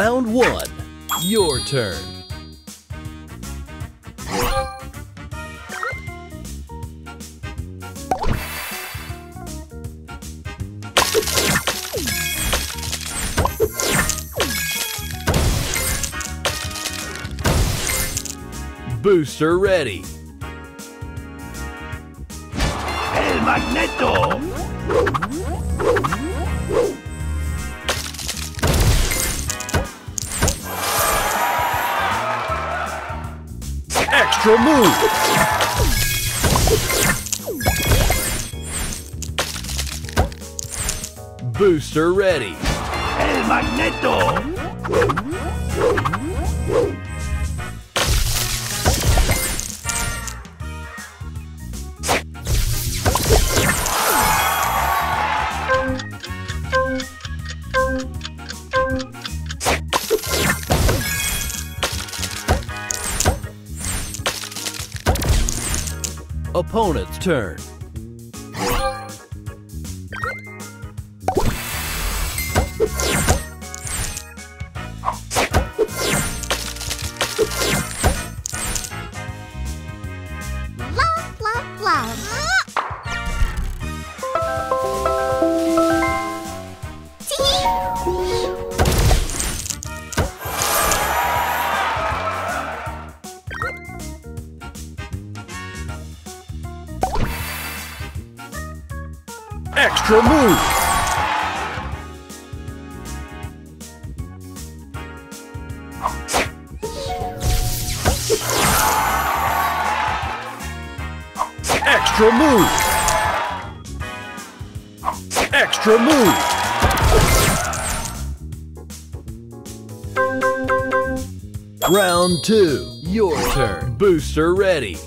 Round one. Your turn. Booster ready. ¡El magneto! Extra move. Booster ready. ¡El magneto! Opponent's turn. Love, love, love. Extra move. Extra move. Round two. Your turn. Booster ready.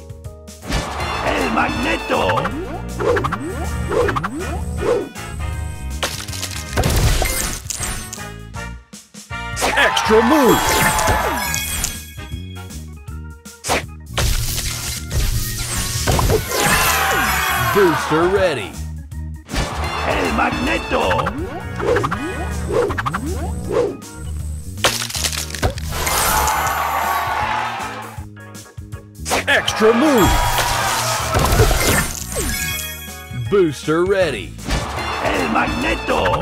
¡El magneto! Extra move. Booster ready. ¡El magneto! Extra move. Booster ready. ¡El magneto!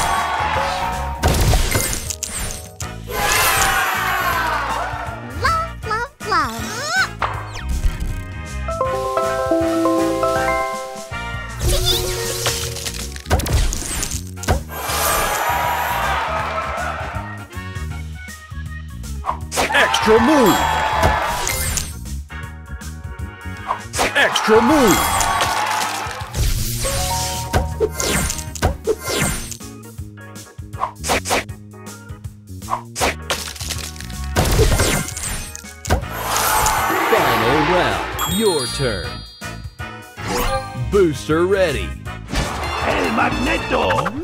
Extra move. Extra move. Final round. Your turn. Booster ready. ¡El magneto!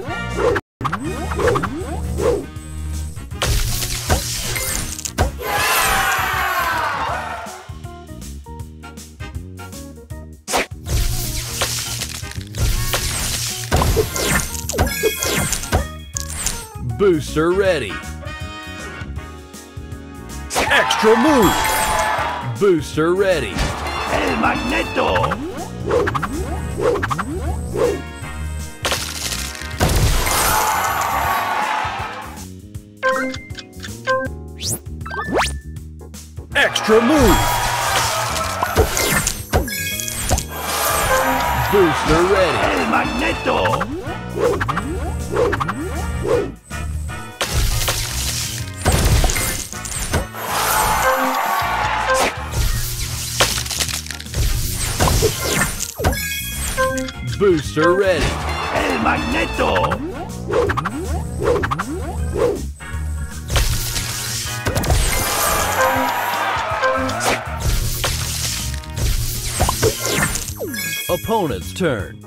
Booster ready. Extra move. Booster ready. ¡El magneto! Extra move. Booster ready. ¡El magneto! Booster ready. El Magneto. Opponent's turn.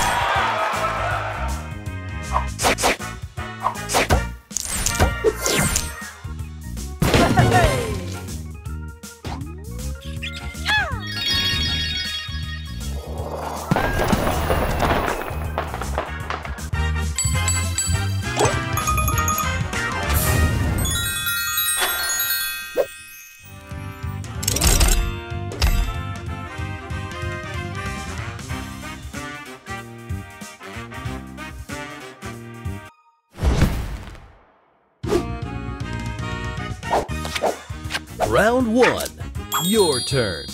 Round one. Your turn.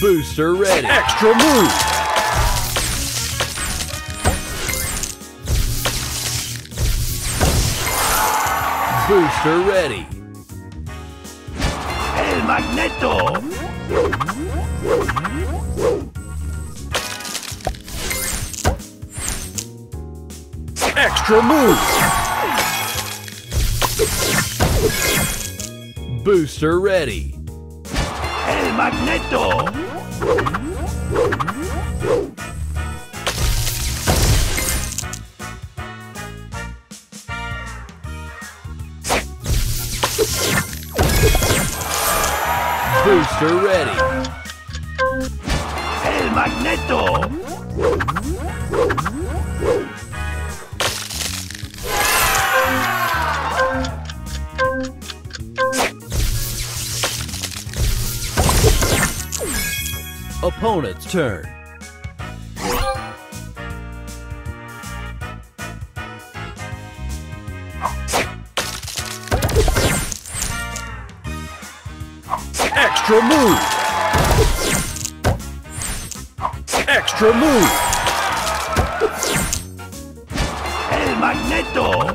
Booster ready. Extra move. Booster ready. El Magneto. Extra move. Booster ready. El Magneto. Booster ready. El Magneto. Opponent's turn. Extra move. Extra move. El Magneto.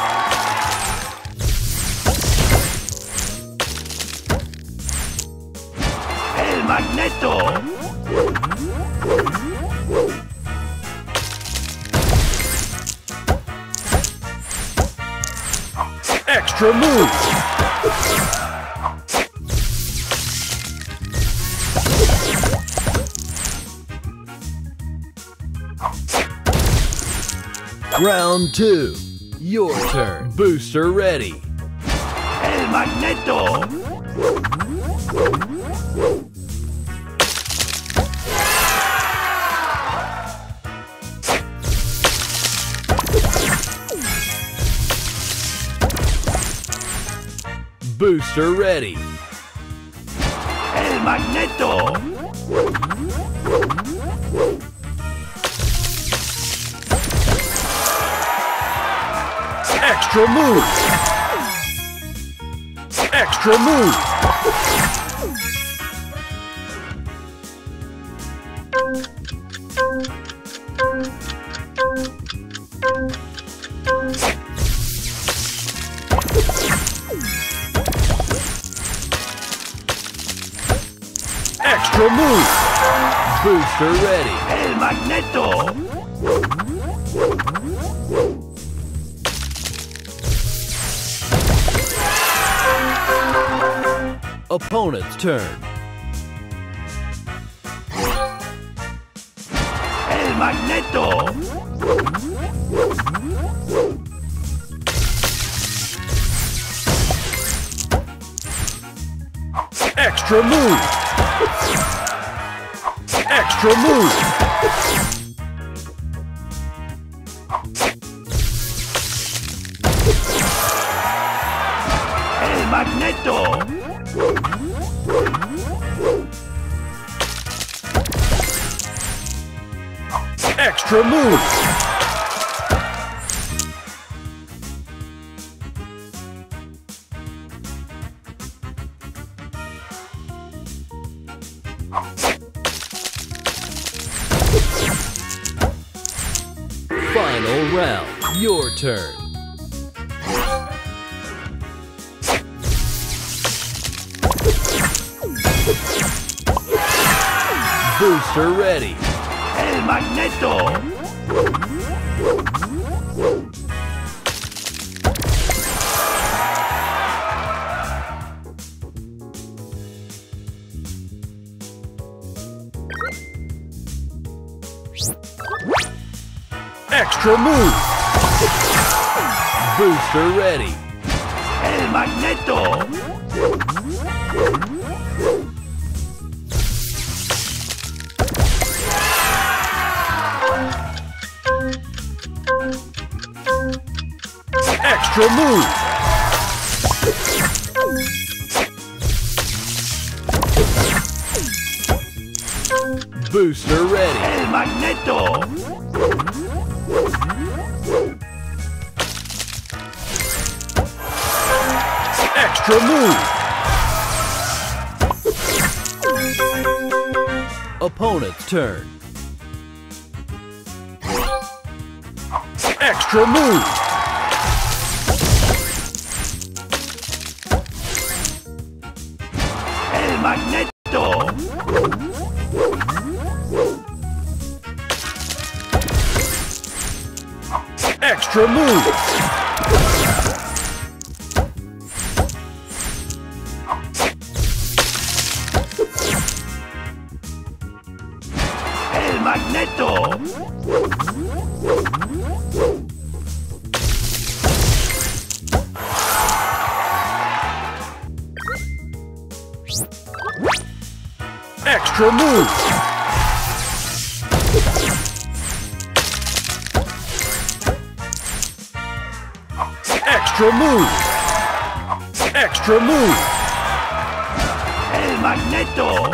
Extra move. Round two. Your turn. Booster ready. El Magneto. Booster ready. El Magneto. Extra move. Extra move. Extra move. Booster ready. El Magneto. Opponent's turn. El Magneto. Extra move. Extra move. El Magneto. Extra move. Turn. Booster ready. El Magneto. Extra move. Booster ready. El Magneto. Extra move. Booster ready. El Magneto. Extra move. Opponent's turn. Extra move. El Magneto. Extra move. Extra move. Extra move. El Magneto.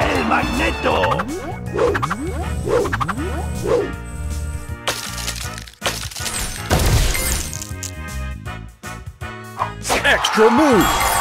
El Magneto. Extra move.